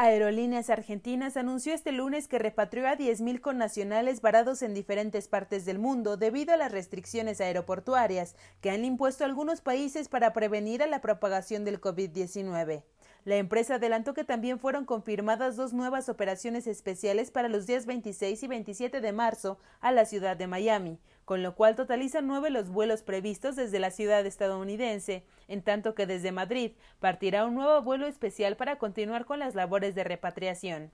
Aerolíneas Argentinas anunció este lunes que repatrió a 10.000 connacionales varados en diferentes partes del mundo debido a las restricciones aeroportuarias que han impuesto algunos países para prevenir la propagación del COVID-19. La empresa adelantó que también fueron confirmadas dos nuevas operaciones especiales para los días 26 y 27 de marzo a la ciudad de Miami, con lo cual totalizan nueve los vuelos previstos desde la ciudad estadounidense, en tanto que desde Madrid partirá un nuevo vuelo especial para continuar con las labores de repatriación.